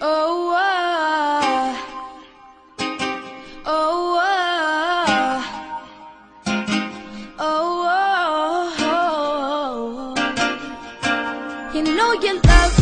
Oh, uh. oh, uh. oh, oh, oh. You know you love.